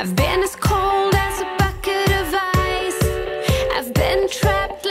I've been as cold as a bucket of ice. I've been trapped